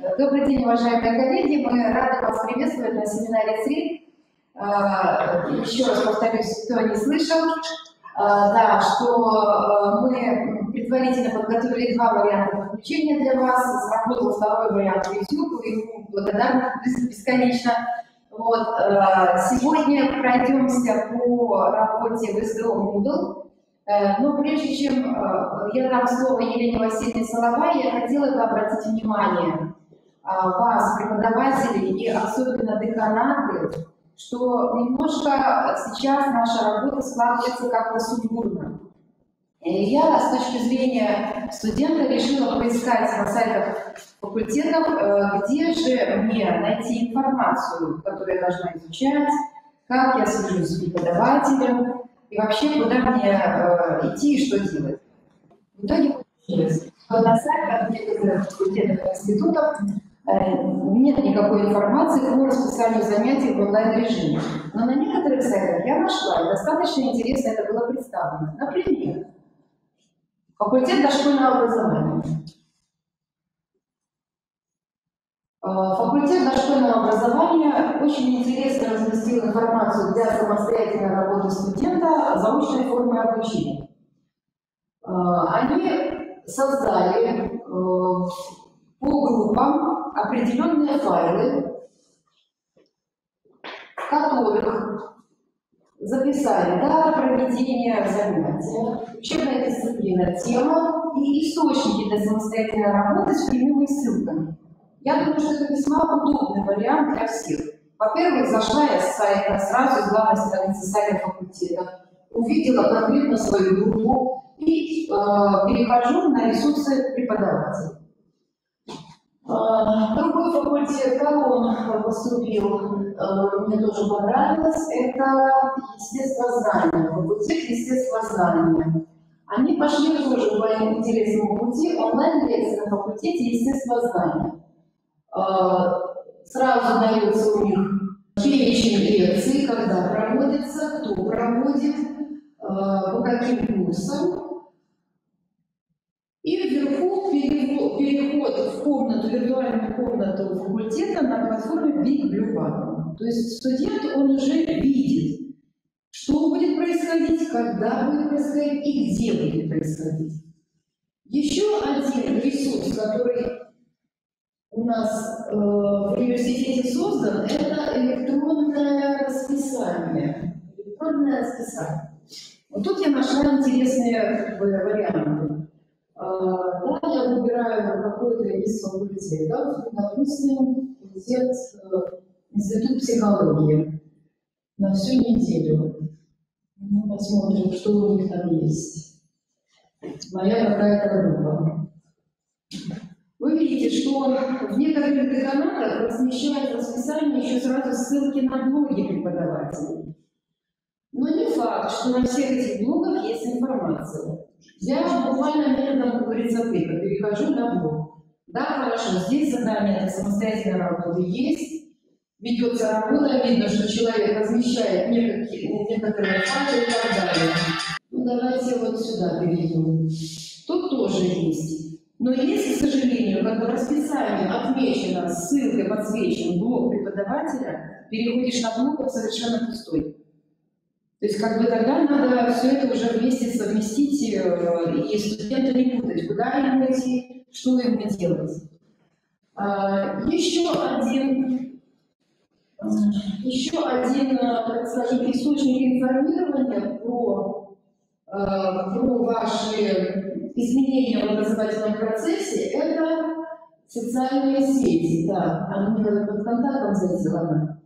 Добрый день, уважаемые коллеги. Мы рады вас приветствовать на семинаре СРИ. Еще раз повторюсь, кто не слышал, да, что мы предварительно подготовили два варианта подключения для вас. Сработал второй вариант YouTube, и ему благодарны бесконечно. Вот. Сегодня пройдемся по работе в СДО Moodle. Э, но прежде чем э, я дам слово Елене Васильевне Соловай, я хотела бы обратить внимание вас, преподавателей и особенно деканаты, что немножко сейчас наша работа складывается как-то сумбурно. И я с точки зрения студента решила поискать на сайтах факультетов, где же мне найти информацию, которую я должна изучать, как я свяжусь с преподавателем, и вообще, куда мне э, идти и что делать. В итоге получилось, что на сайтах некоторых факультетов институтов э, нет никакой информации по расписанию занятий в онлайн-режиме. Но на некоторых сайтах я нашла, и достаточно интересно это было представлено. Например, факультет дошкольного образования. Э, факультет дошкольного образования очень интересно разместил информацию для самостоятельной работы студента заочной формы обучения. Э, они создали э, по группам определенные файлы, в которых записали дата проведения занятия, учебная дисциплина, тема и источники для самостоятельной работы с прямыми ссылками. Я думаю, что это весьма удобный вариант для всех. Во-первых, зашла я с сайта, сразу с главной страницы сайта факультета, увидела конкретно свою группу и э, перехожу на ресурсы преподавателей. Э, другой факультет, как он поступил, э, мне тоже понравилось, это естествознание, факультет естествознания. Они пошли тоже по интересному пути, онлайн-лекции на факультете естествознания. А, сразу дается у них перечень лекций, когда проводится, кто проводит, а, по каким курсам. Виртуальную комнату факультета на платформе Big Blue Button. То есть студент, он уже видит, что будет происходить, когда будет происходить и где будет происходить. Еще один ресурс, который у нас э, в университете создан, это электронное расписание. Электронное расписание. Вот тут я нашла интересные варианты. Э, да, я выбираю какой-то из факультетов, допустим, факультет э, Институт психологии на всю неделю. Ну, посмотрим, что у них там есть. Моя какая-то группа. Вы видите, что в некоторых деканатах размещают в расписании еще сразу ссылки на блоги преподавателей. Но не факт, что на всех этих блогах есть информация. Я буквально методом, как говорится, тыка, перехожу блог. Да, хорошо, здесь задание для самостоятельной работы есть, ведется работа, видно, что человек размещает некоторые, некоторые факты и так далее. Ну, давайте вот сюда перейдем. Тут тоже есть. Но если, к сожалению, как бы в расписании отмечено ссылкой подсвечен блок преподавателя, переходишь на блок, он совершенно пустой. То есть как бы тогда надо все это уже вместе совместить э, и студента не путать, куда ему идти, что ему делать. А, еще один, еще один, так скажем, источник информирования про, э, про ваши изменения в образовательном процессе – это социальные сети. Да, а мне надо под контактом зайти, ладно?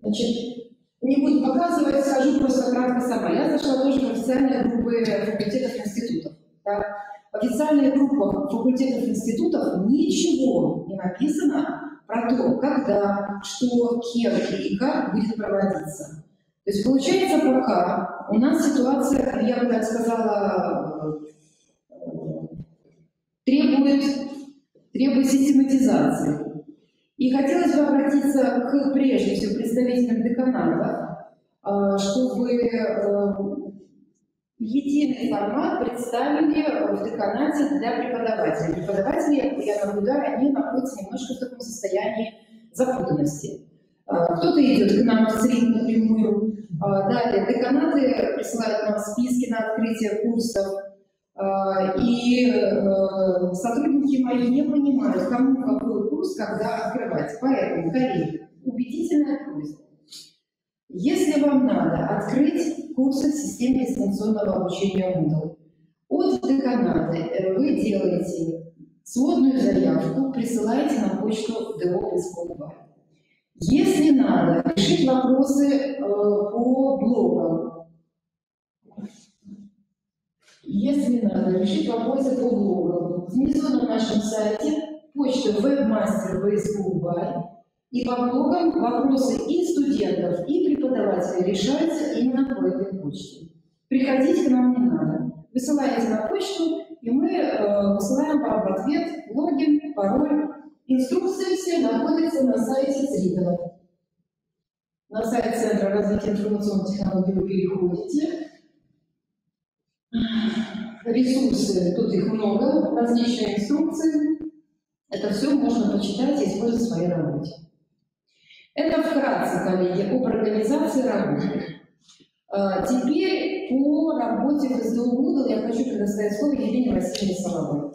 Значит, не буду показывать, скажу просто кратко сама. Я зашла тоже в официальные группы факультетов институтов. Да? В официальных группах факультетов институтов ничего не написано про то, когда, что, кем и как будет проводиться. То есть получается пока у нас ситуация, я бы так сказала, требует, требует систематизации. И хотелось бы обратиться к прежде всего представителям деканата, а, чтобы э, единый формат представили в деканате для преподавателей. Преподаватели, я наблюдаю, они находятся немножко в таком состоянии запутанности. Кто-то идет к нам в ЦРИК напрямую. Далее, деканаты присылают нам списки на открытие курсов. И э, сотрудники мои не понимают, кому какой курс, когда открывать. Поэтому, коллеги, убедительная просьба. Если вам надо открыть курсы в системе дистанционного обучения Moodle, от деканата э, вы делаете сводную заявку, присылаете на почту DO Если надо решить вопросы э, по блогам, если надо решить вопросы по блогам, внизу на нашем сайте почта webmaster Facebook Buy, и по блогам вопросы и студентов, и преподавателей решаются именно по этой почте. Приходить к нам не надо. Высылаете на почту, и мы э, высылаем вам в ответ логин, пароль. Инструкции все находятся на сайте Зрителя. На сайт Центра развития информационных технологий вы переходите. Ресурсы, тут их много, различные инструкции. Это все можно почитать и использовать в своей работе. Это вкратце, коллеги, об организации работы. А, теперь по работе в СДУ Moodle я хочу предоставить слово Елене Васильевне Соловой.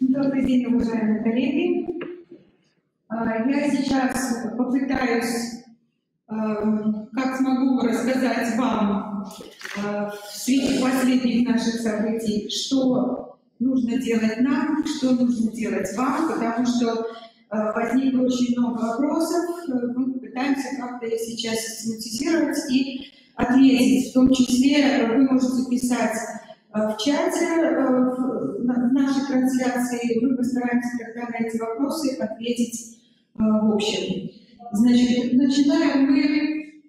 Добрый день, уважаемые коллеги. А, я сейчас попытаюсь, а, как смогу, рассказать вам в свете последних наших событий, что нужно делать нам, что нужно делать вам, потому что возникло очень много вопросов. Э, мы пытаемся как-то их сейчас систематизировать и ответить. В том числе э, вы можете писать в чате в нашей трансляции, мы постараемся тогда на эти вопросы ответить в общем. Значит, начинаем мы,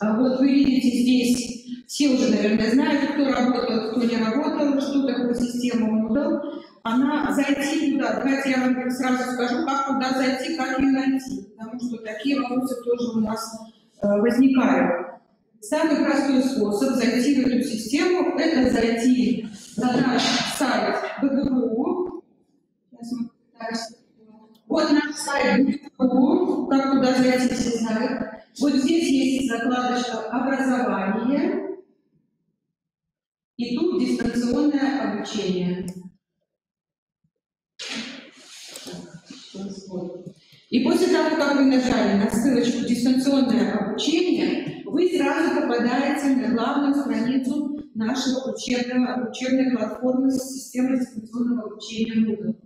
вот вы видите здесь, все уже, наверное, знают, кто работал, кто не работал, что такое система Moodle она зайти туда, давайте я вам сразу скажу, как туда зайти, как ее найти, потому что такие вопросы тоже у нас э, возникают. Самый простой способ зайти в эту систему – это зайти на наш сайт БГБУ. Вот наш сайт БГБУ, как туда зайти, все знают. Вот здесь есть закладочка «Образование», и тут дистанционное обучение. И после того, как вы нажали на ссылочку «Дистанционное обучение», вы сразу попадаете на главную страницу нашего учебного, учебной платформы системы дистанционного обучения Moodle.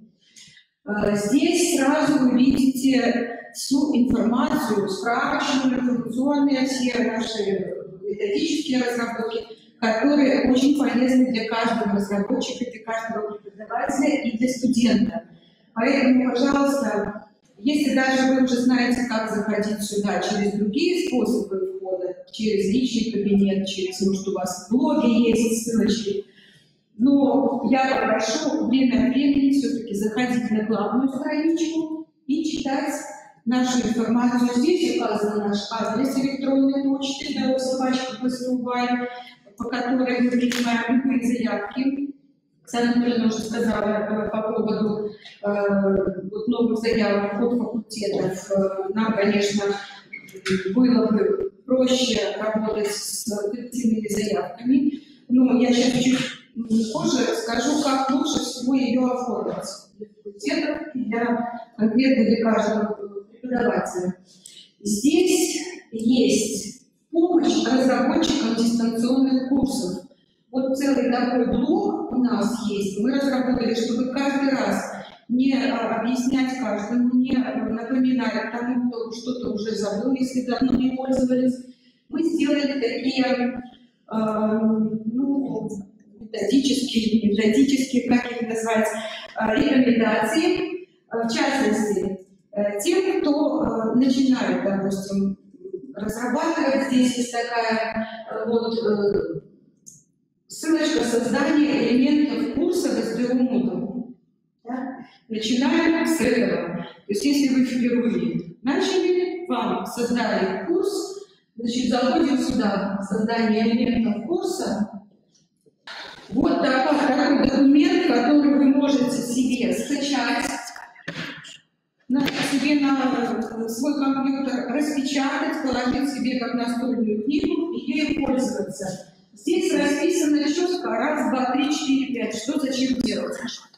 А, здесь сразу вы видите всю информацию, справочную, информационные, все наши методические разработки, которые очень полезны для каждого разработчика, для каждого преподавателя и для студента. Поэтому, пожалуйста, если даже вы уже знаете, как заходить сюда через другие способы входа, через личный кабинет, через, может, у вас в блоге есть ссылочки, но я попрошу время от времени все-таки заходить на главную страничку и читать нашу информацию. Здесь указан наш адрес электронной почты, да, собачка по которой мы принимаем любые заявки Оксана Анатольевна уже сказала э, по поводу э, вот новых заявок от факультетов. Э, нам, конечно, было бы проще работать с коллективными заявками, но я сейчас чуть позже расскажу, как лучше всего ее оформить для факультетов и для, конкретно для каждого преподавателя. Здесь есть помощь разработчикам дистанционных курсов. Вот целый такой блок у нас есть. Мы разработали, чтобы каждый раз не а, объяснять каждому, не напоминать тому, кто что-то уже забыл, если давно не пользовались. Мы сделали такие, э, ну, методические, методические, как их назвать, э, рекомендации, в частности, э, тем, кто начинает, допустим, разрабатывать. Здесь есть такая вот ссылочка создания элементов курса в Moodle. Да? Начинаем с этого. То есть если вы впервые начали, вам создали курс, значит, заходим сюда, создание элементов курса, Вот такой, такой документ, который вы можете себе скачать, на себе компьютер распечатать, положить себе как настольную книгу и ей пользоваться. Здесь расписано четко раз, два, три, четыре, пять, что зачем делать.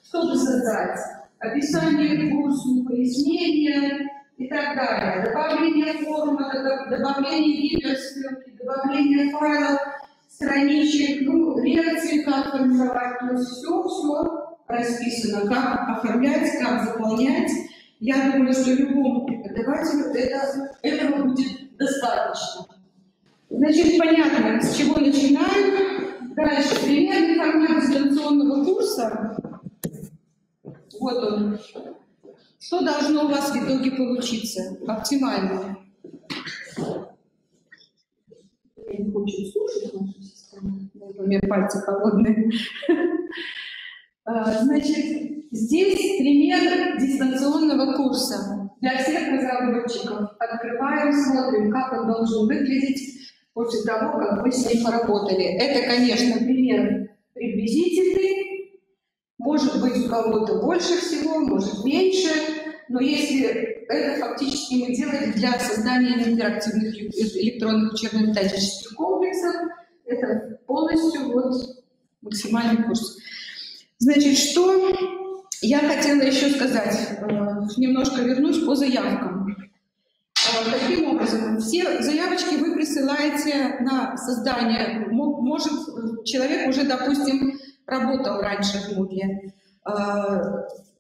Чтобы создать описание курсу, пояснение и так далее. Добавление форма, добавление гиперссылки, добавление файлов, страничек, ну, лекции, как формировать. То есть все-все расписано, как оформлять, как заполнять. Я думаю, что любому преподавателю это, этого будет достаточно. Значит, понятно, с чего начинаем. Дальше, примерный формат дистанционного курса. Вот он. Что должно у вас в итоге получиться? Оптимально. Я не хочу слушать нашу. У меня пальцы холодные. А, значит, здесь пример дистанционного курса для всех разработчиков. Открываем, смотрим, как он должен выглядеть после того, как вы с ним поработали. Это, конечно, пример приблизительный, может быть у кого-то больше всего, может меньше, но если это фактически мы делаем для создания интерактивных электронных учебно-методических комплексов, это полностью вот максимальный курс. Значит, что я хотела еще сказать, э, немножко вернусь по заявкам. Таким э, образом, все заявочки вы присылаете на создание. Может, человек уже, допустим, работал раньше в МУДе, э,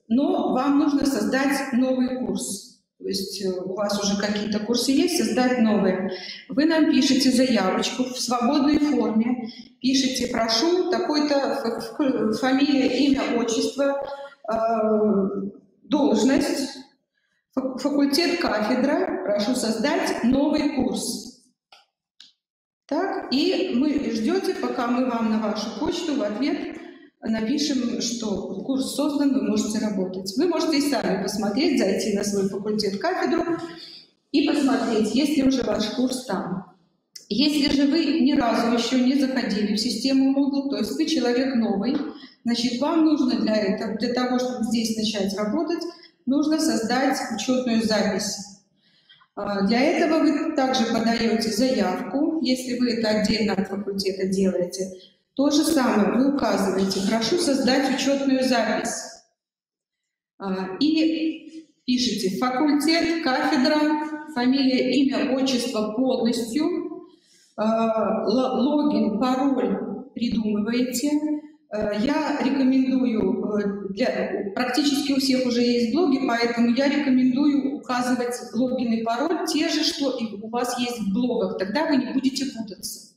но вам нужно создать новый курс. То есть э, у вас уже какие-то курсы есть, создать новые. Вы нам пишете заявочку в свободной форме, пишите «прошу такой-то фамилия, имя, отчество, должность, факультет кафедра, прошу создать новый курс. Так, и мы ждете, пока мы вам на вашу почту в ответ напишем, что курс создан, вы можете работать. Вы можете и сами посмотреть, зайти на свой факультет кафедру и посмотреть, есть ли уже ваш курс там. Если же вы ни разу еще не заходили в систему Moodle, то есть вы человек новый, значит, вам нужно для, этого, для того, чтобы здесь начать работать, нужно создать учетную запись. А, для этого вы также подаете заявку, если вы это отдельно от факультета делаете. То же самое вы указываете, прошу создать учетную запись. А, и пишите. Факультет, кафедра, фамилия, имя, отчество полностью, а, логин, пароль придумываете, Э, я рекомендую, э, для, практически у всех уже есть блоги, поэтому я рекомендую указывать логин и пароль те же, что и у вас есть в блогах, тогда вы не будете путаться.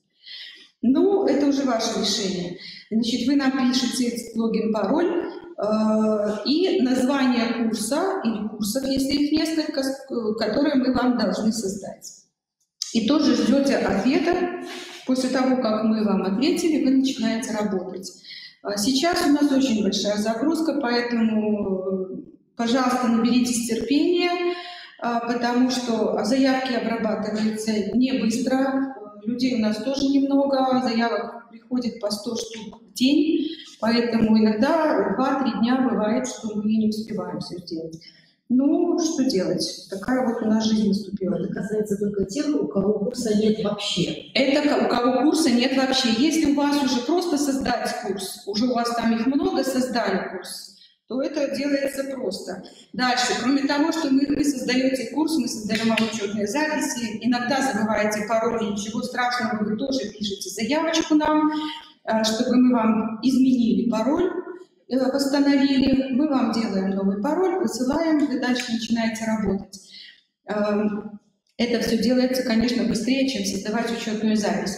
Ну, это уже ваше решение. Значит, вы напишите логин, пароль э, и название курса или курсов, если их несколько, которые мы вам должны создать. И тоже ждете ответа. После того, как мы вам ответили, вы начинаете работать. А сейчас у нас очень большая загрузка, поэтому, э, пожалуйста, наберитесь терпения, а, потому что заявки обрабатываются не быстро, людей у нас тоже немного, заявок приходит по 100 штук в день, поэтому иногда 2-3 дня бывает, что мы не успеваем все сделать. Ну, что делать? Такая вот у нас жизнь наступила. Это касается только тех, у кого курса нет вообще. Это у кого курса нет вообще. Если у вас уже просто создать курс, уже у вас там их много, создали курс, то это делается просто. Дальше, кроме того, что мы, вы создаете курс, мы создаем вам учетные записи, иногда забываете пароль, ничего страшного, вы тоже пишете заявочку нам, э, чтобы мы вам изменили пароль, Э, восстановили, мы вам делаем новый пароль, высылаем, вы дальше начинаете работать. Эм, это все делается, конечно, быстрее, чем создавать учетную запись.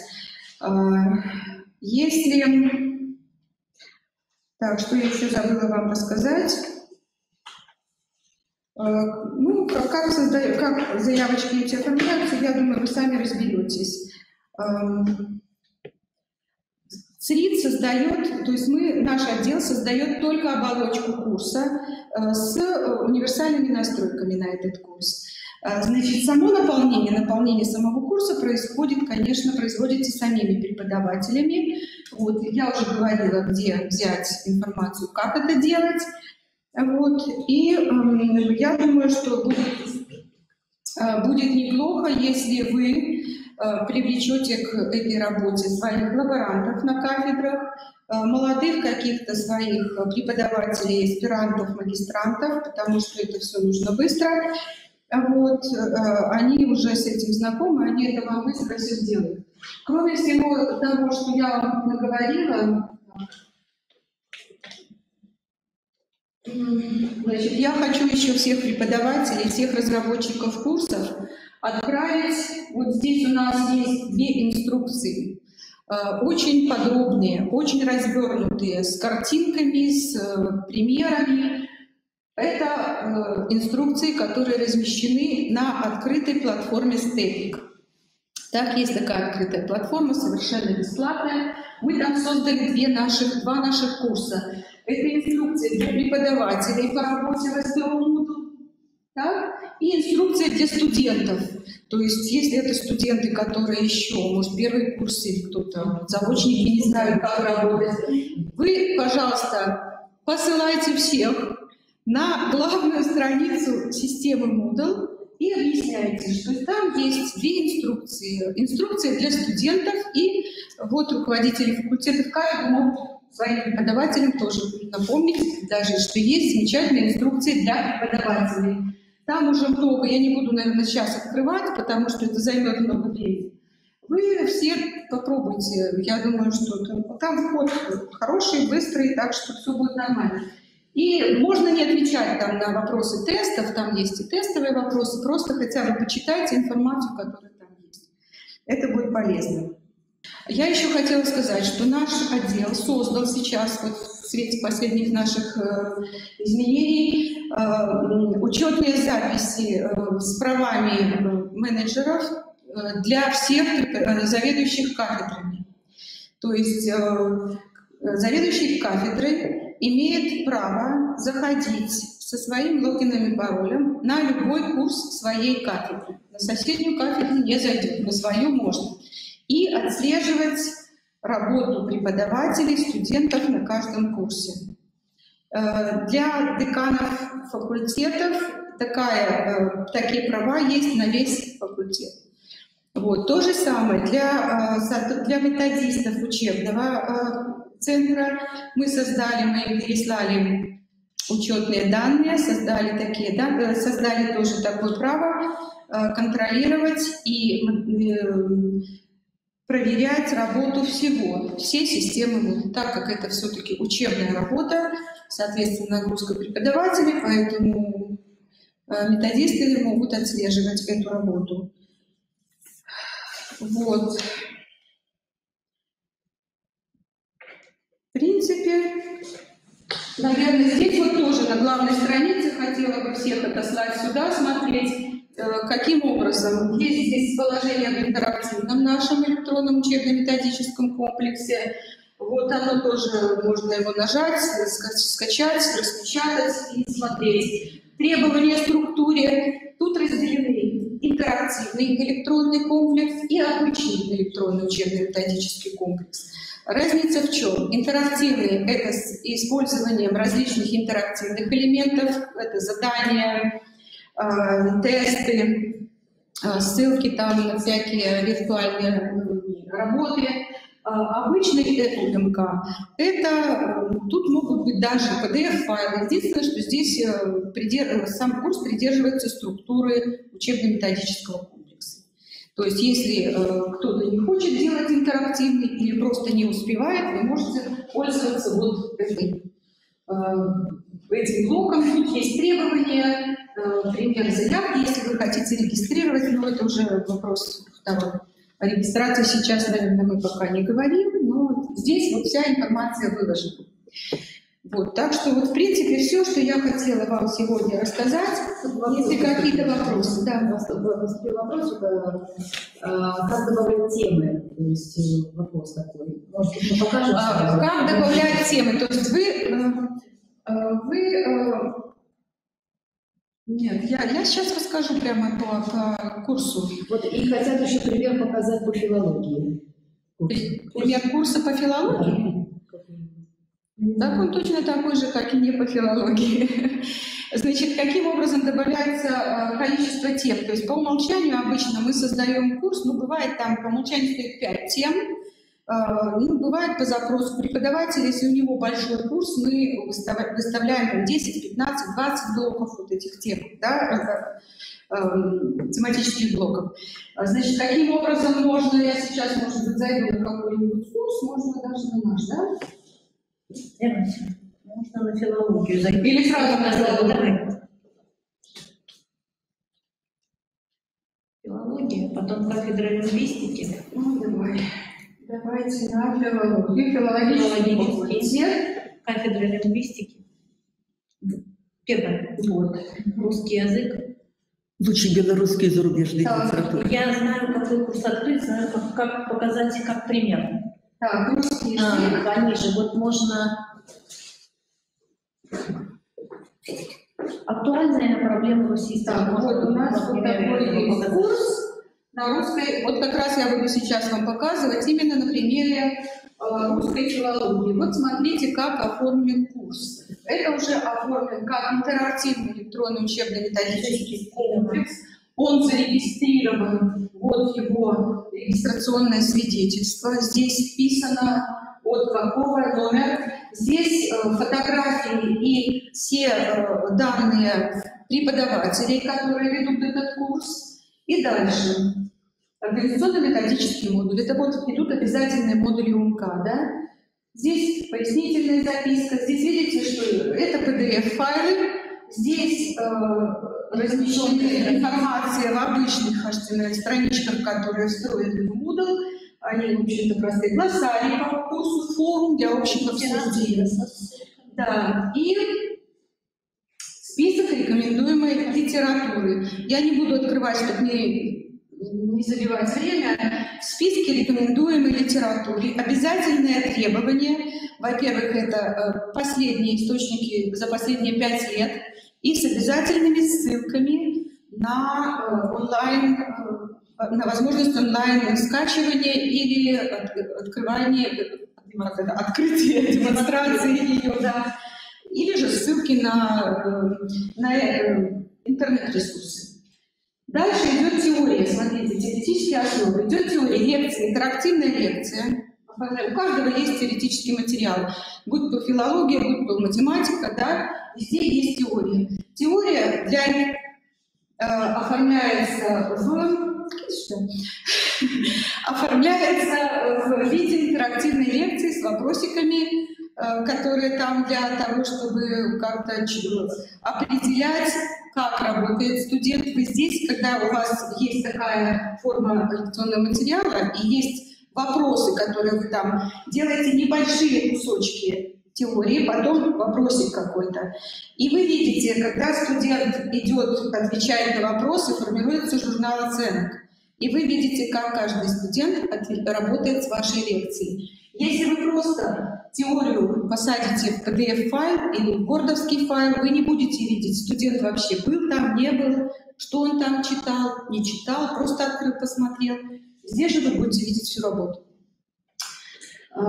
Э, если... Так, что я еще забыла вам рассказать? Э, ну, как, как, созда... как заявочки эти оформляются, я думаю, вы сами разберетесь. Эм, СРИД создает, то есть мы, наш отдел создает только оболочку курса э, с э, универсальными настройками на этот курс. Значит, само наполнение, наполнение самого курса происходит, конечно, производится самими преподавателями. Вот, я уже говорила, где взять информацию, как это делать. Вот, и э, я думаю, что будет, э, будет неплохо, если вы э, привлечете к этой работе своих лаборантов на кафедрах, э, молодых каких-то своих преподавателей, аспирантов, магистрантов, потому что это все нужно быстро. Вот, э, они уже с этим знакомы, они это вам быстро все сделают. Кроме всего того, что я вам наговорила, Значит, я хочу еще всех преподавателей, всех разработчиков курсов отправить. Вот здесь у нас есть две инструкции, э, очень подробные, очень развернутые, с картинками, с э, примерами. Это э, инструкции, которые размещены на открытой платформе Stepik. Так, есть такая открытая платформа, совершенно бесплатная. Мы там создали две наших, два наших курса. Это инструкция для преподавателей по работе в СБУ так? и инструкция для студентов. То есть, если это студенты, которые еще, может, первый курс или кто-то, заочники не знают, как работать, вы, пожалуйста, посылайте всех на главную страницу системы Moodle и объясняете, что там есть две инструкции. Инструкция для студентов и вот руководители факультетов могут своим преподавателям тоже напомнить, даже что есть замечательные инструкции для преподавателей. Там уже много, я не буду, наверное, сейчас открывать, потому что это займет много времени. Вы все попробуйте, я думаю, что там вход хороший, быстрый, так что все будет нормально. И можно не отвечать там на вопросы тестов, там есть и тестовые вопросы, просто хотя бы почитайте информацию, которая там есть. Это будет полезно. Я еще хотела сказать, что наш отдел создал сейчас, вот в свете последних наших э, изменений, э, учетные записи э, с правами э, менеджеров э, для всех э, заведующих кафедрами. То есть заведующий кафедрой имеет право заходить со своим логином и паролем на любой курс своей кафедры. На соседнюю кафедру не зайдет, на свою можно и отслеживать работу преподавателей, студентов на каждом курсе. Э, для деканов факультетов такая, э, такие права есть на весь факультет. Вот. То же самое для, э, для методистов учебного центра. Мы создали, мы им переслали учетные данные, создали, такие, да, создали тоже такое право контролировать и проверять работу всего, всей системы, так как это все-таки учебная работа, соответственно, нагрузка преподавателей, поэтому э, методисты могут отслеживать эту работу. Вот. В принципе, наверное, здесь вот тоже на главной странице хотела бы всех отослать сюда, смотреть. Э, каким образом? Есть здесь положение об интерактивном нашем электронном учебно-методическом комплексе. Вот оно тоже, можно его нажать, скачать, распечатать и смотреть. Требования структуре. Тут разделены интерактивный электронный комплекс и обычный электронный учебно-методический комплекс. Разница в чем? Интерактивный – это с использованием различных интерактивных элементов, это задания, Э, тесты, э, ссылки там на всякие виртуальные работы. Э, обычный ЭУМК – это тут могут быть даже PDF-файлы. Единственное, что здесь сам курс придерживается структуры учебно-методического комплекса. То есть, если кто-то не хочет делать интерактивный или просто не успевает, вы можете пользоваться вот этой, этим блоком. Тут есть требования, Э, пример заявки, если вы хотите регистрировать, но это уже вопрос второй. О регистрации сейчас, наверное, мы пока не говорим, но здесь вот вся информация выложена. Вот, так что вот в принципе все, что я хотела вам сегодня рассказать. Если какие-то вопросы, да. Поступил вопрос, это, а, как добавлять темы, то есть э, вопрос такой. Может, покажем? А, как добавлять темы, то есть вы, э, вы нет, я, я сейчас расскажу прямо по, по курсу. Вот и хотят еще пример показать по филологии. Пример курса по филологии? Так он точно такой же, как и не по филологии. Значит, каким образом добавляется э, количество тем? То есть по умолчанию обычно мы создаем курс, ну бывает там по умолчанию стоит 5 тем, э, ну, бывает по запросу преподавателя, если у него большой курс, мы выставляем там, 10, 15, 20 блоков вот этих тем, да, э, тематических блоков. Значит, каким образом можно, я сейчас, может быть, зайду на какой-нибудь курс, можно даже на наш, да? Можно на филологию зайти. Или сразу на филологию? Давай. Филология, потом кафедра лингвистики. Ну, давай. Давайте на филологию. Филологический факультет. Кафедра лингвистики. Первое. Вот. Русский язык. Лучше белорусский и зарубежный Так. литературы. Я знаю, какой курс открыть, знаю, как, как показать как пример. Так, русский язык. А, пониже. Вот можно... Актуальная проблема российского. Так, вот у нас вот такой есть курс на русской. Вот как раз я буду сейчас вам показывать именно на примере э, русской филологии. Вот смотрите, как оформлен курс. Это уже оформлен как интерактивный электронный учебно-методический комплекс. Он зарегистрирован, вот его регистрационное свидетельство. Здесь вписано от какого номер. Здесь э, фотографии и все э, данные преподавателей, которые ведут этот курс. И дальше. Организационно-методический модуль. Это вот идут обязательные модули УМК, да? Здесь пояснительная записка. Здесь видите, что это PDF-файлы. Здесь э, размещена информация в обычных HTML-страничках, которые встроены в Moodle. Они, в общем-то, простые. Глоссарий по курсу, форум для общего обсуждения. Да, и список рекомендуемой литературы. Я не буду открывать, чтобы не, не забивать время. В списке рекомендуемой литературы обязательное требование, во-первых, это э, последние источники за последние пять лет, и с обязательными ссылками на э, онлайн, э, на возможность онлайн скачивания или от- открывания, открытия демонстрации ее, да, или же ссылки на, э, на интернет-ресурсы. Дальше идет теория, смотрите, теоретические основы. Идет теория, лекция, интерактивная лекция. У каждого есть теоретический материал. Будь то филология, будь то математика, да, везде есть теория. Теория для э, оформляется в оформляется в виде интерактивной лекции с вопросиками, э, которые там для того, чтобы как-то определять, как работает студент. Вы здесь, когда у вас есть такая форма лекционного материала и есть вопросы, которые вы там делаете небольшие кусочки теории, потом вопросик какой-то. И вы видите, когда студент идет, отвечает на вопросы, формируется журнал оценок. И вы видите, как каждый студент работает с вашей лекцией. Если вы просто теорию посадите в PDF-файл или в гордовский файл, вы не будете видеть, студент вообще был там, не был, что он там читал, не читал, просто открыл, посмотрел. Здесь же вы будете видеть всю работу. Э,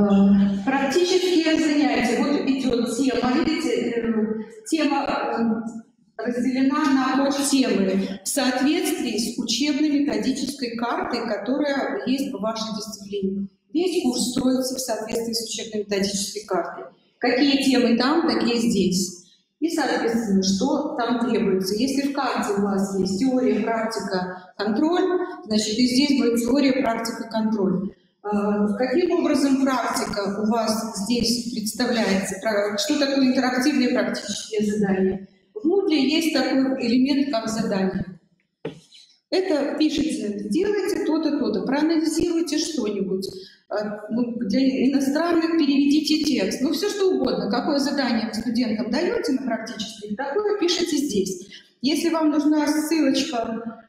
Практические занятия. Вот идет тема, видите, э, тема э, разделена на подтемы в соответствии с учебно-методической картой, которая есть по вашей дисциплине. Весь курс строится в соответствии с учебно-методической картой. Какие темы там, такие здесь. И, соответственно, что там требуется. Если в карте у вас есть теория, практика, контроль, значит и здесь будет теория, практика, контроль. А, Каким образом практика у вас здесь представляется? Что такое интерактивные практические задания? В Moodle есть такой элемент, как задание. Это пишите, делайте то-то, то-то, проанализируйте что-нибудь. А, ну, для иностранных переведите текст. Ну, все что угодно. Какое задание студентам даете на практических, такое пишите здесь. Если вам нужна ссылочка,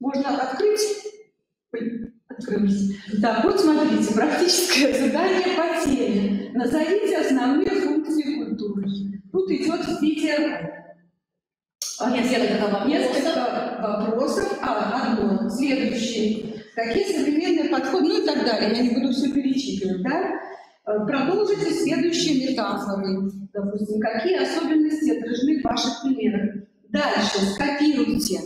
можно открыть. Ой, открылась. Так, вот смотрите, практическое задание по теме. Назовите основные функции культуры. Тут идет в виде а, Несколько вопросов. несколько вопросов. А, одно. Следующий. какие современные подходы, ну и так далее, я не буду все перечитывать, да? Э, Продолжите следующие метафоры, допустим, какие особенности отражены в ваших примерах. Дальше скопируйте,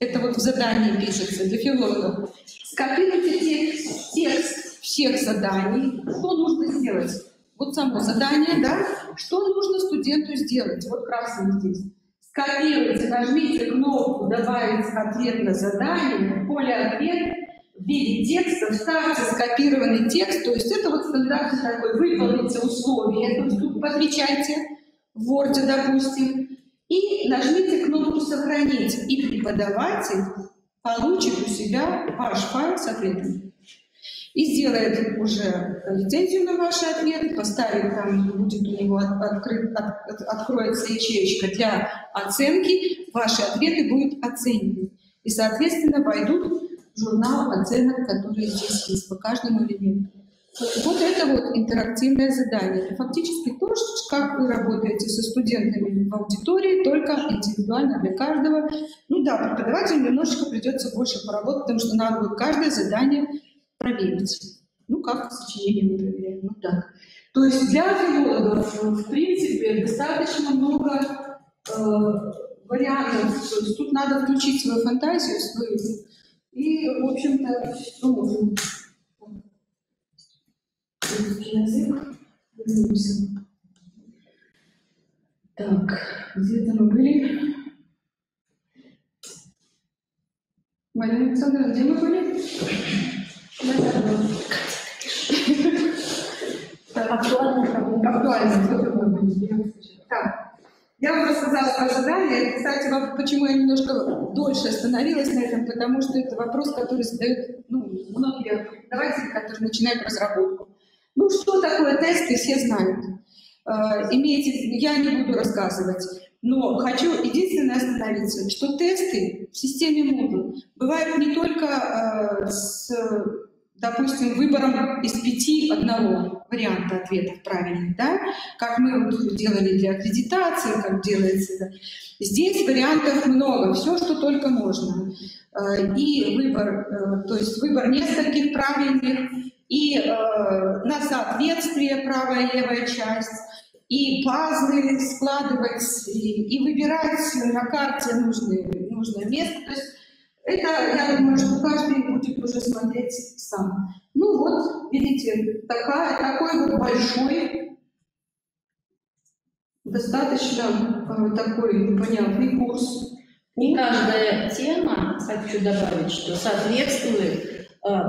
это вот в задании пишется для филологов, скопируйте текст, всех заданий, что нужно сделать. Вот само задание, да, что нужно студенту сделать, вот красным здесь. Скопируйте, нажмите кнопку «Добавить ответ на задание», в поле «Ответ» в виде текста. Вставьте скопированный текст, то есть это вот стандартный такой, выполните условия, тут подмечайте в Word, допустим, и нажмите кнопку «Сохранить», и преподаватель получит у себя ваш файл с ответом. И сделает уже лицензию на ваши ответы, поставит там, будет у него от- открыт, от- от- откроется ячеечка для оценки, ваши ответы будут оценены. И, соответственно, войдут в журнал оценок, которые здесь есть по каждому элементу. Вот это вот интерактивное задание. Это фактически то, как вы работаете со студентами в аудитории, только индивидуально для каждого. Ну да, преподавателю немножечко придется больше поработать, потому что надо будет каждое задание проверить. Ну, как сочинение мы проверяем, ну так. То есть для филологов, в принципе, достаточно много э, вариантов. То есть тут надо включить свою фантазию, свою. И, в общем-то, ну. Так, где-то мы были. Марина Александровна, где мы были? Актуально. Актуально. Так, я вам рассказала про задание. Кстати, вот почему я немножко дольше остановилась на этом, потому что это вопрос, который задают ну, многие преподаватели, которые начинают разработку. Ну, что такое тесты, все знают. Э, Имейте, я не буду рассказывать, но хочу единственное остановиться, что тесты в системе Moodle бывают не только э, с, допустим, выбором из пяти одного варианта ответов правильных, да, как мы делали для аккредитации, как делается. да. Здесь вариантов много, все, что только можно. Э, И выбор, э, то есть выбор нескольких правильных, и э, на соответствие правая и левая часть, и пазлы складывать, и, и выбирать на карте нужное, нужное место. То есть это, я думаю, что каждый будет уже смотреть сам. Ну вот, видите, такая, такой вот большой, достаточно э, такой понятный курс. И каждая тема, хочу добавить, что соответствует,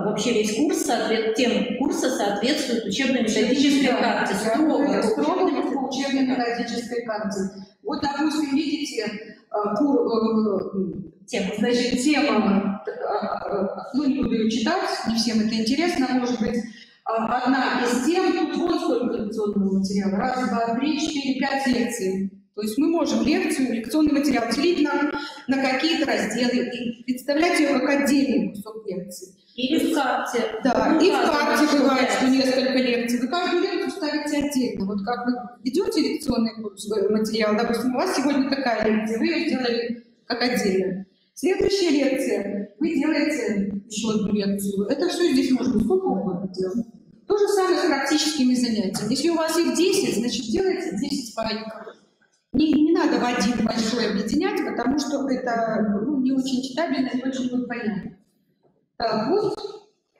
вообще весь курс, соответ, тем курса соответствует учебно-методической карте. Строго, Строго. по учебно-методической карте. Вот, допустим, видите, э, кур- э, Тема. Значит, тема, э, э, ну не буду ее читать, не всем это интересно, может быть, одна из тем, тут вот сколько лекционного материала, раз, два, три, четыре, пять лекций. То есть мы можем лекцию, лекционный материал делить на, на какие-то разделы и представлять ее как отдельный кусок лекции. Или в карте. Да, Ну, и в карте бывает, что несколько лекций. Вы каждую лекцию ставите отдельно. Вот как вы ведете лекционный материал, допустим, у вас сегодня такая лекция, вы ее сделали как отдельно. Следующая лекция, вы делаете еще одну лекцию. Это все здесь можно сколько угодно делать. То же самое с практическими занятиями. Если у вас их 10, значит делайте 10 файликов. Не, не надо в один большой объединять, потому что это ну, не очень читабельно, не очень будет понятно. Вот,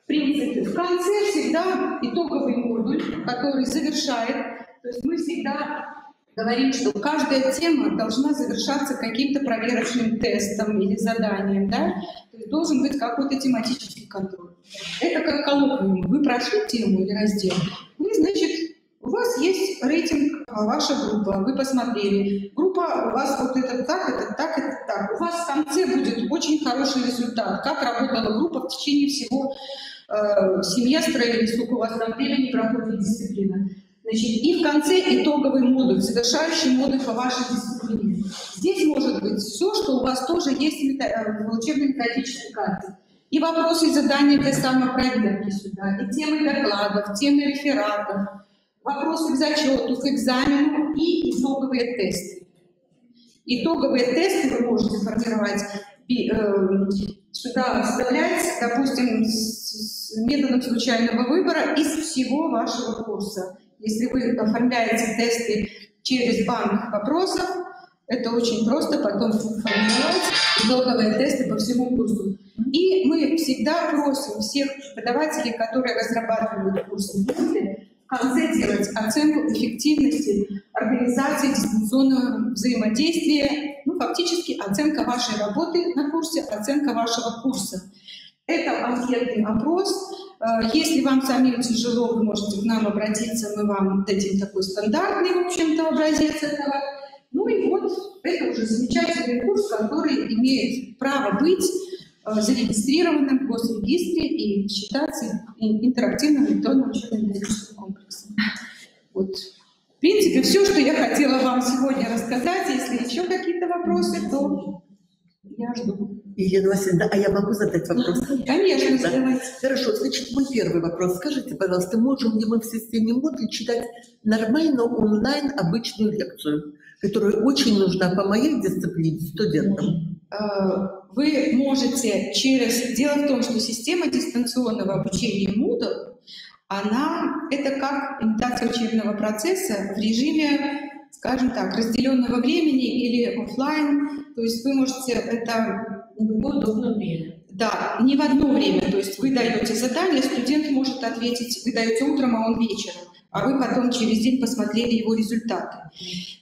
в принципе, в конце всегда итоговый модуль, который завершает. То есть мы всегда говорим, что каждая тема должна завершаться каким-то проверочным тестом или заданием, да? То есть должен быть какой-то тематический контроль. Это как коллоквиум. Вы прошли тему или раздел, вы, значит, у вас есть рейтинг, а, ваша группа, вы посмотрели. Группа у вас вот это так, это так, это так. У вас в конце будет очень хороший результат, как работала группа в течение всего э, семестра или сколько у вас там времени проходит дисциплина. Значит, и в конце итоговый модуль, завершающий модуль по вашей дисциплине. Здесь может быть все, что у вас тоже есть э, в учебно-методической карте. И вопросы и задания для самопроверки сюда, и темы докладов, темы рефератов, вопросы к зачету, к экзамену и итоговые тесты. Итоговые тесты вы можете формировать э, сюда вставлять, допустим, с, методом случайного выбора из всего вашего курса. Если вы оформляете тесты через банк вопросов, это очень просто потом формировать итоговые тесты по всему курсу. И мы всегда просим всех преподавателей, которые разрабатывают курсы, конце делать оценку эффективности организации дистанционного взаимодействия, ну, фактически оценка вашей работы на курсе, оценка вашего курса. Это анкетный опрос. Э, Если вам самим тяжело, вы можете к нам обратиться, мы вам дадим такой стандартный, в общем-то, образец этого. Ну и вот это уже замечательный курс, который имеет право быть зарегистрированным в госрегистре и считаться интерактивным электронным учебно-методическим комплексом. Вот. В принципе, все, что я хотела вам сегодня рассказать. Если еще какие-то вопросы, то я жду. Елена Васильевна, а я могу задать вопрос? Конечно, Да. задавайте. Хорошо, значит, мой первый вопрос. Скажите, пожалуйста, можем ли мы в системе модуль читать нормально онлайн обычную лекцию, которая очень нужна по моей дисциплине студентам? Э, Вы можете через... Дело в том, что система дистанционного обучения Moodle, она это как имитация учебного процесса в режиме, скажем так, разделенного времени или оффлайн. То есть вы можете это В удобное время. Да, не в одно время. То есть вы даете задание, студент может ответить, вы даете утром, а он вечером, а вы потом через день посмотрели его результаты.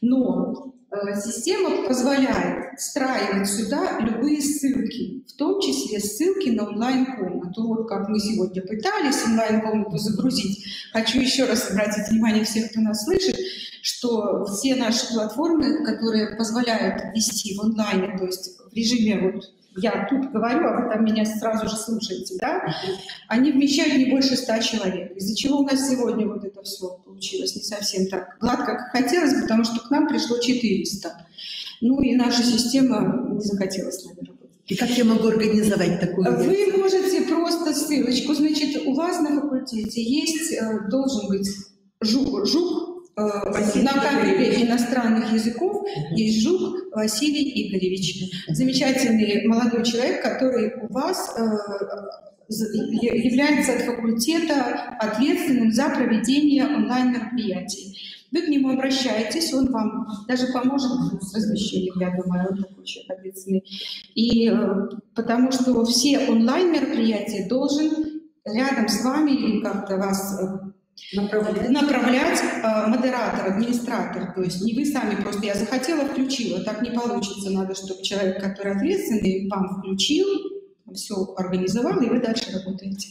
Но система позволяет встраивать сюда любые ссылки, в том числе ссылки на онлайн-комнату. Вот как мы сегодня пытались онлайн-комнату загрузить. Хочу еще раз обратить внимание всех, кто нас слышит, что все наши платформы, которые позволяют вести в онлайне, то есть в режиме вот я тут говорю, а вы там меня сразу же слушаете, да, они вмещают не больше ста человек, из-за чего у нас сегодня вот это все получилось не совсем так гладко, как хотелось, потому что к нам пришло 400. Ну и наша система не захотела с нами работать. И как я могу организовать такую? Вы можете просто ссылочку, значит, у вас на факультете есть, э, должен быть жук, жук э, на кафедре иностранных языков есть Жук Василий Игоревич. Замечательный молодой человек, который у вас э, является от факультета ответственным за проведение онлайн-мероприятий. Вы к нему обращаетесь, он вам даже поможет с размещением, я думаю, он такой человек ответственный. И э, потому что все онлайн-мероприятия должен рядом с вами или как-то вас Направлять. направлять э, модератор, администратор. То есть не вы сами просто я захотела, включила. Так не получится. Надо, чтобы человек, который ответственный, вам включил, все организовал, и вы дальше работаете.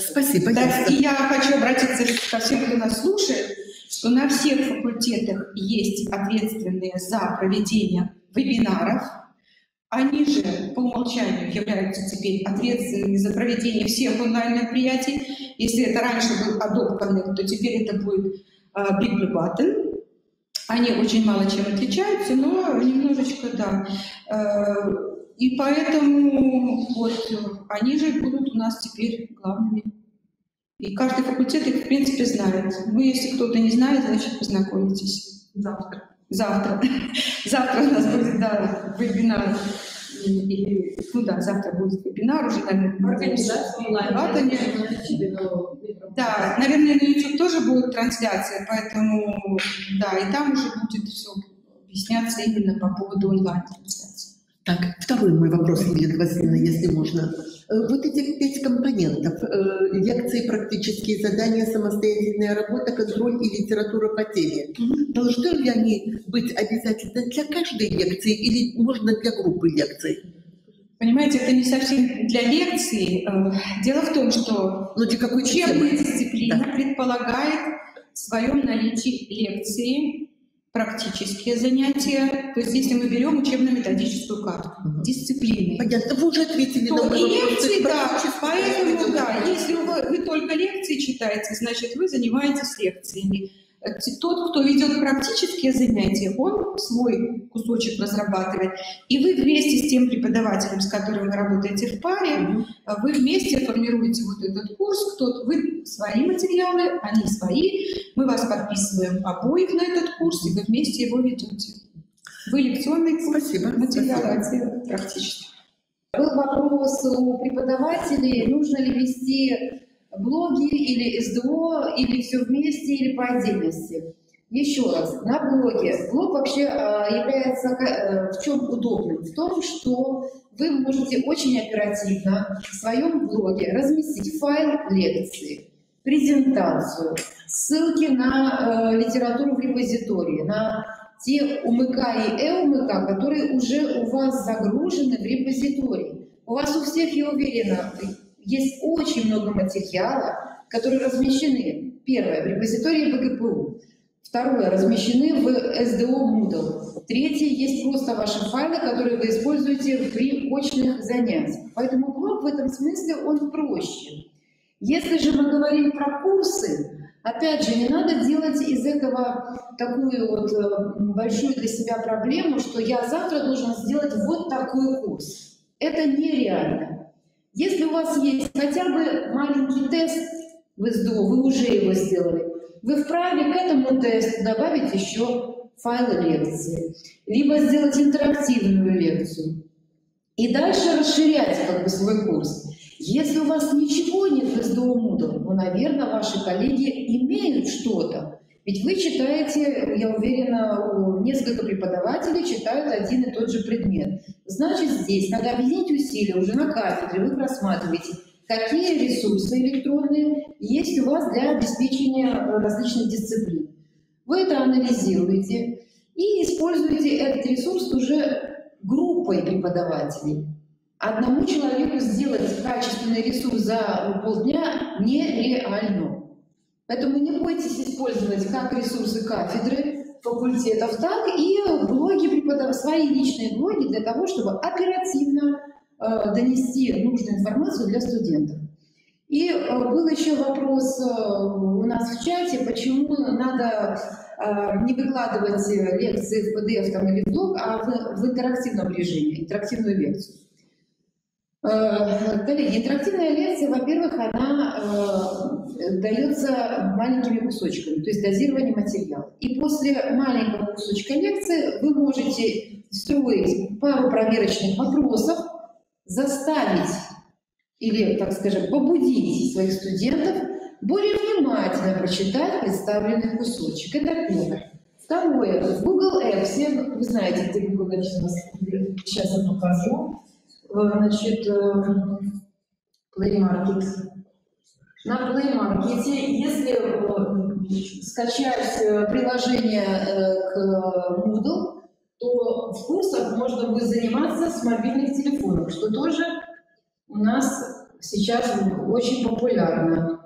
Спасибо. Да, и я хочу обратиться ко всем, кто нас слушает, что на всех факультетах есть ответственные за проведение вебинаров. Они же по умолчанию являются теперь ответственными за проведение всех онлайн-мероприятий. Если это раньше был Adobe Connect, то теперь это будет а, Big Blue Button. Они очень мало чем отличаются, но немножечко, да. Э, И поэтому вот э, они же будут у нас теперь главными. И каждый факультет их, в принципе, знает. Ну, если кто-то не знает, значит, познакомитесь. Завтра. Завтра. Завтра у нас будет, да, вебинар. Или, ну да, завтра будет вебинар уже, наверное. Организация онлайн. Да, наверное, на YouTube тоже будет трансляция, поэтому, да, и там уже будет все объясняться именно по поводу онлайн-трансляции. Так, второй мой вопрос, Елена Васильевна, если можно. Э, Вот эти э, лекции, практические задания, самостоятельная работа, контроль и литература по теме, должны ли они быть обязательно для каждой лекции или можно для группы лекций? Понимаете, это не совсем для лекции. Э, Дело в том, что Ну, для какой учебная темы? дисциплина предполагает в своем наличии лекции, практические занятия. То есть, если мы берем учебно-методическую карту, Мгм. дисциплины, Понятно. Вы уже ответили на мой и вопрос. лекции, да, поэтому, да, если вы, вы только лекции читаете, значит, вы занимаетесь лекциями. Тот, кто ведет практические занятия, он свой кусочек разрабатывает. И вы вместе с тем преподавателем, с которым вы работаете в паре, вы вместе формируете вот этот курс, кто вы свои материалы, они свои, мы вас подписываем обоих на этот курс, и вы вместе его ведете. Вы лекционный курс, Спасибо. материал, Спасибо. практически. Был вопрос у преподавателей, нужно ли вести блоги или СДО, или все вместе, или по отдельности. Еще раз, на блоге. Блог вообще а, является э, в чем удобным? В том, что вы можете очень оперативно в своем блоге разместить файл лекции, презентацию, ссылки на э, литературу в репозитории, на те УМК и ЭУМК, которые уже у вас загружены в репозитории. У вас у всех, я уверена, есть очень много материала, которые размещены. Первое, в репозитории БГПУ. Второе, размещены в SDO Moodle. Третье, есть просто ваши файлы, которые вы используете при очных занятиях. Поэтому блог в этом смысле он проще. Если же мы говорим про курсы, опять же, не надо делать из этого такую вот э, большую для себя проблему, что я завтра должен сделать вот такой курс. Это нереально. Если у вас есть хотя бы маленький тест в СДО, вы уже его сделали, вы вправе к этому тесту добавить еще файлы лекции, либо сделать интерактивную лекцию и дальше расширять как бы свой курс. Если у вас ничего нет в SDO Moodle, ну, наверное, ваши коллеги имеют что-то. Ведь вы читаете, я уверена, несколько преподавателей читают один и тот же предмет. Значит, здесь надо объединить усилия уже на кафедре, вы просматриваете, какие ресурсы электронные есть у вас для обеспечения э, различных дисциплин. Вы это анализируете и используете этот ресурс уже группой преподавателей. Одному человеку сделать качественный ресурс за полдня нереально. Поэтому не бойтесь использовать как ресурсы кафедры, факультетов, так и блоги преподав... свои личные блоги для того, чтобы оперативно э, донести нужную информацию для студентов. И э, был еще вопрос э, у нас в чате, почему надо э, не выкладывать лекции в PDF там, или в блог, а в, в интерактивном режиме, интерактивную лекцию. Э, Коллеги, интерактивная лекция, во-первых, она э, дается маленькими кусочками, то есть дозирование материала. И после маленького кусочка лекции вы можете строить пару проверочных вопросов, заставить или, так скажем, побудить своих студентов более внимательно прочитать представленный кусочек. Это первое. Второе. Google Apps, вы знаете, где Google Apps сейчас я покажу. Э, Значит, э, Play Market. На Play Market, если э, скачать э, приложение э, к Moodle, то в курсах можно будет заниматься с мобильных телефонов, что тоже у нас сейчас очень популярно.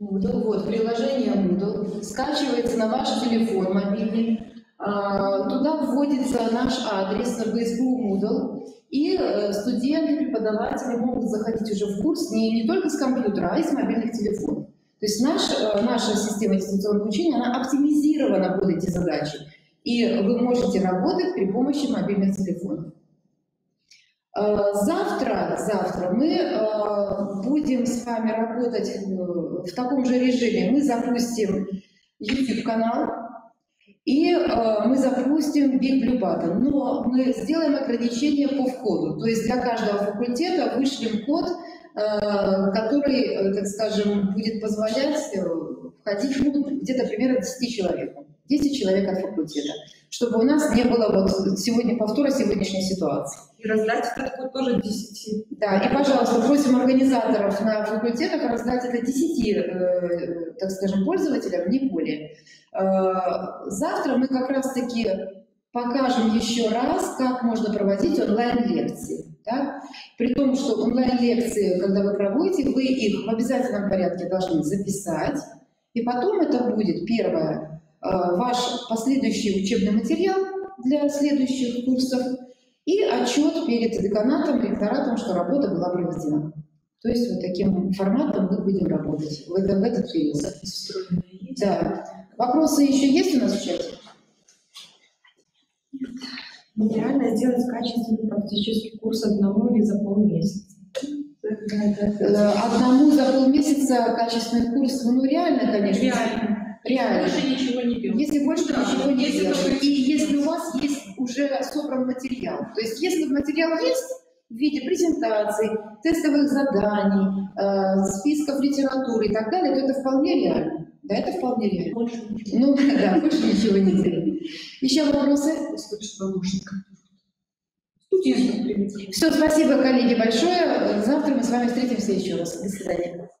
Moodle, вот, приложение Moodle скачивается на ваш телефон мобильный, туда вводится наш адрес на БСБУ Moodle, и э, студенты, преподаватели могут заходить уже в курс не, не только с компьютера, а и с мобильных телефонов. То есть наш, э, наша система дистанционного обучения, она оптимизирована под эти задачи, и вы можете работать при помощи мобильных телефонов. Э, Завтра, завтра мы э, будем с вами работать в таком же режиме. Мы запустим YouTube-канал и э, мы запустим Big Blue Button. Но мы сделаем ограничение по входу. То есть для каждого факультета вышлем код, э, который, э, так скажем, будет позволять э, входить ну, где-то примерно 10 человек. 10 человек от факультета. Чтобы у нас не было вот сегодня повтора сегодняшней ситуации. И раздать этот код тоже 10. Да, и, пожалуйста, просим организаторов на факультетах раздать это 10, э, так скажем, пользователям, не более. Э, завтра мы как раз-таки покажем еще раз, как можно проводить онлайн-лекции. Да? При том, что онлайн-лекции, когда вы проводите, вы их в обязательном порядке должны записать, и потом это будет, первое, ваш последующий учебный материал для следующих курсов, и отчет перед деканатом, ректоратом, что работа была проведена. То есть вот таким форматом мы будем работать в, это- в этот период. Да. Вопросы еще есть у нас в чате? Нереально сделать качественный практический курс одному или за полмесяца. Э, Одному за полмесяца качественный курс, ну реально, конечно. Реально. Реально. Больше ничего не делать. Если больше Да, ничего не если делать. только- И если у вас есть уже собран материал. То есть если материал есть в виде презентаций, тестовых заданий, э, списков литературы и так далее, то это вполне реально. Да, это вполне реально. Больше Ну да, больше ничего не делаем. Еще вопросы? Студентов привезли. Все, спасибо, коллеги, большое. Завтра мы с вами встретимся еще раз. До свидания.